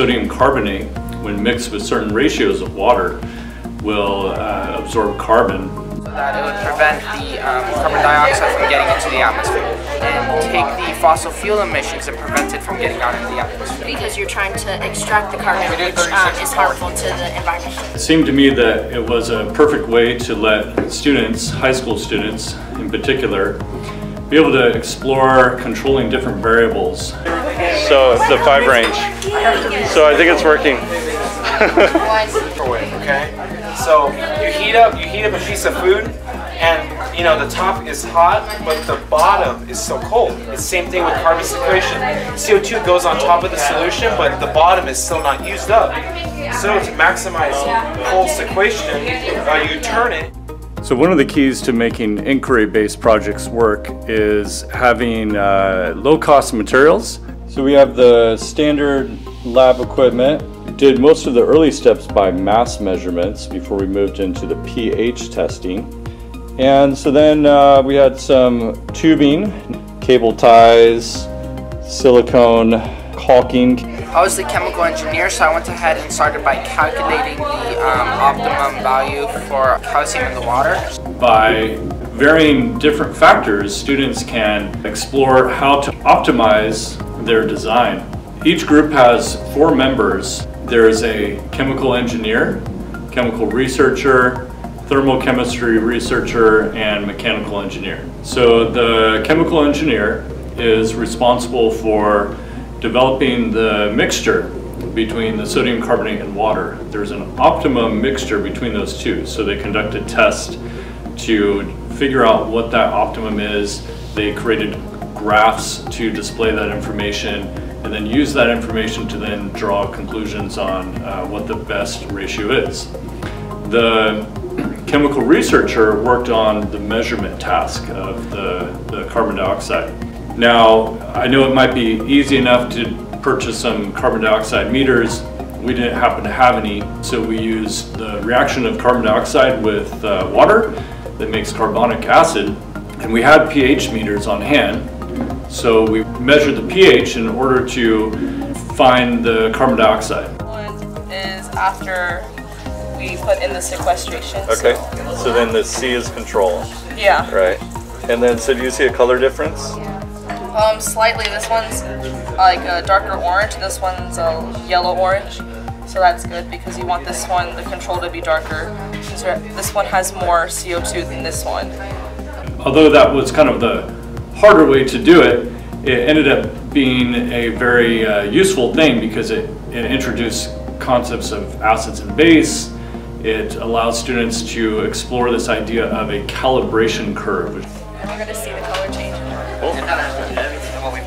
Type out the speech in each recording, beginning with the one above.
sodium carbonate, when mixed with certain ratios of water, will uh, absorb carbon. So that it would prevent the um, carbon dioxide from getting into the atmosphere and take the fossil fuel emissions and prevent it from getting out into the atmosphere. Because you're trying to extract the carbon, which um, is harmful to the environment. It seemed to me that it was a perfect way to let students, high school students in particular, be able to explore controlling different variables. So it's the five range. So I think it's working. okay? So you heat up you heat up a piece of food and you know the top is hot but the bottom is so cold. It's the same thing with carbon sequestration. CO2 goes on top of the solution but the bottom is still not used up. So to maximize cold sequestration, uh, you turn it So one of the keys to making inquiry-based projects work is having uh, low-cost materials. So we have the standard lab equipment. Did most of the early steps by mass measurements before we moved into the pH testing. And so then uh, we had some tubing, cable ties, silicone caulking, I was the chemical engineer, so I went ahead and started by calculating the um, optimum value for calcium in the water. By varying different factors, students can explore how to optimize their design. Each group has four members. There is a chemical engineer, chemical researcher, thermochemistry researcher, and mechanical engineer. So the chemical engineer is responsible for developing the mixture between the sodium carbonate and water. There's an optimum mixture between those two. So they conducted tests to figure out what that optimum is. They created graphs to display that information and then use that information to then draw conclusions on uh, what the best ratio is. The chemical researcher worked on the measurement task of the, the carbon dioxide. Now, I know it might be easy enough to purchase some carbon dioxide meters. We didn't happen to have any, so we used the reaction of carbon dioxide with uh, water that makes carbonic acid. And we had pH meters on hand, so we measured the pH in order to find the carbon dioxide. One is after we put in the sequestration. Okay. So, So then the C is control, yeah. right? And then so do you see a color difference? Um, slightly. This one's like a darker orange. This one's a yellow orange. So that's good because you want this one, the control, to be darker. This one has more CO2 than this one. although that was kind of the harder way to do it, it ended up being a very uh, useful thing because it, it introduced concepts of acids and base. It allows students to explore this idea of a calibration curve. And we're going to see the color change. And what we've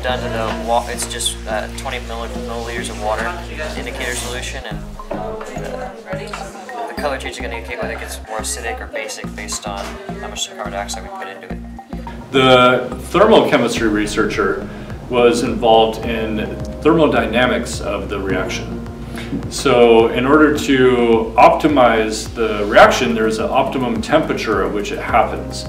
done to the wall, it's just uh, 20 milliliters of water indicator solution, and the, the color change is going to indicate whether it gets more acidic or basic based on how much carbon dioxide we put into it. The thermochemistry researcher was involved in thermodynamics of the reaction. So in order to optimize the reaction, there's an optimum temperature at which it happens.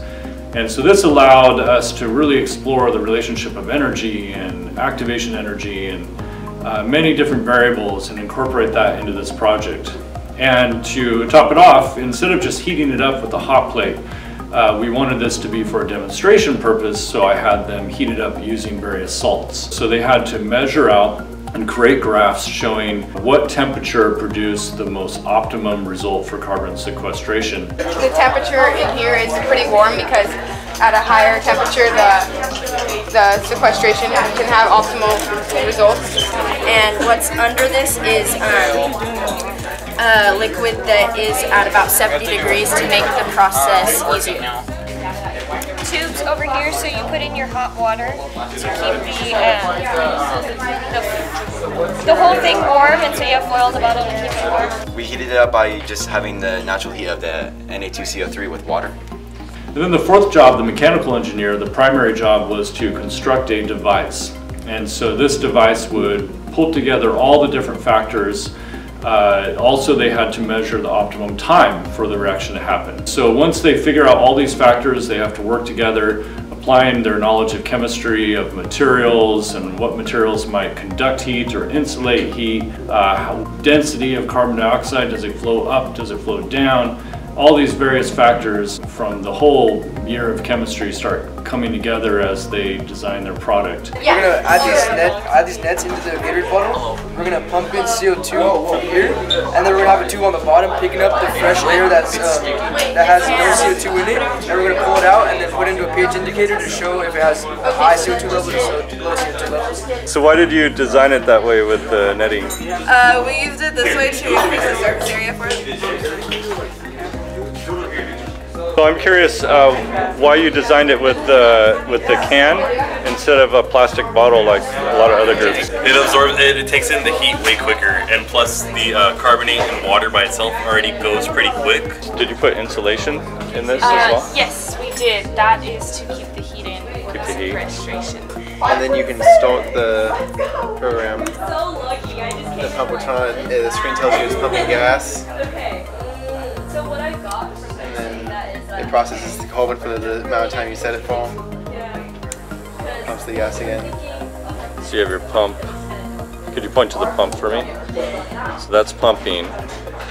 And so this allowed us to really explore the relationship of energy and activation energy and uh, many different variables and incorporate that into this project. And to top it off, instead of just heating it up with a hot plate, uh, we wanted this to be for a demonstration purpose, so I had them heat it up using various salts. So they had to measure out and create graphs showing what temperature produced the most optimum result for carbon sequestration. The temperature in here is pretty warm because at a higher temperature the the sequestration can have optimal results. And what's under this is um, a liquid that is at about 70 degrees to make the process easier. Tubes over here so you put in your hot water to keep the, um, the, the whole thing warm and so you have foil the bottom to keep it warm. We heated it up by just having the natural heat of the Na2CO3 with water. And then the fourth job, the mechanical engineer, the primary job was to construct a device. And so this device would pull together all the different factors Uh, also, they had to measure the optimum time for the reaction to happen. So once they figure out all these factors, they have to work together, applying their knowledge of chemistry, of materials, and what materials might conduct heat or insulate heat, uh, how density of carbon dioxide, does it flow up, does it flow down, all these various factors from the whole year of chemistry start coming together as they design their product. Yeah. We're gonna add these net, add these nets into the Gatorade bottle. We're gonna pump in CO2 from here, and then we're gonna have a tube on the bottom picking up the fresh air that's uh, that has no CO2 in it, and we're gonna pull it out and then put it into a pH indicator to show if it has high CO2 levels or low CO2 levels. So why did you design it that way with the netting? Uh, we used it this way to increase the surface area for it. So I'm curious uh, why you designed it with the with the can instead of a plastic bottle like a lot of other groups. It absorbs, it, it takes in the heat way quicker, and plus the uh, carbonate and water by itself already goes pretty quick. Did you put insulation in this Uh, as well? Yes, we did. That is to keep the heat in for Keep the the heat. registration. And then you can start the program. The pump will turn on, the screen tells you it's pumping gas. And then it processes the carbon for the amount of time you set it for. Pumps the gas again. So you have your pump. Could you point to the pump for me? So that's pumping.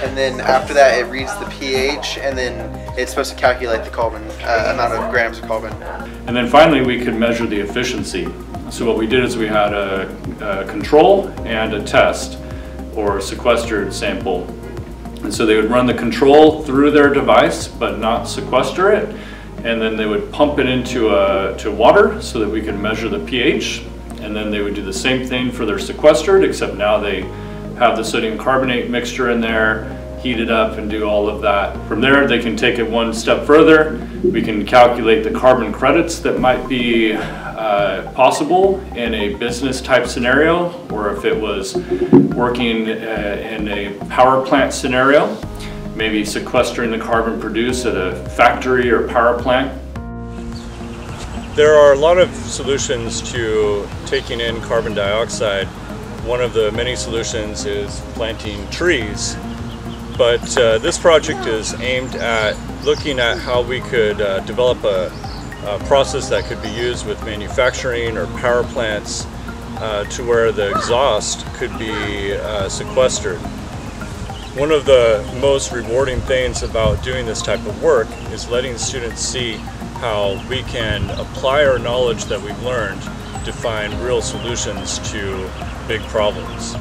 And then after that, it reads the pH, and then it's supposed to calculate the carbon uh, amount of grams of carbon. And then finally, we could measure the efficiency. So what we did is we had a, a control and a test or sequestered sample. And so they would run the control through their device, but not sequester it. And then they would pump it into a, to water so that we could measure the pH. And then they would do the same thing for their sequestered, except now they have the sodium carbonate mixture in there, heat it up and do all of that. From there, they can take it one step further. We can calculate the carbon credits that might be uh, possible in a business type scenario, or if it was working uh, in a power plant scenario, maybe sequestering the carbon produced at a factory or power plant. There are a lot of solutions to taking in carbon dioxide. One of the many solutions is planting trees. But uh, this project is aimed at looking at how we could uh, develop a, a, process that could be used with manufacturing or power plants uh, to where the exhaust could be uh, sequestered. One of the most rewarding things about doing this type of work is letting students see how we can apply our knowledge that we've learned to find real solutions to big problems.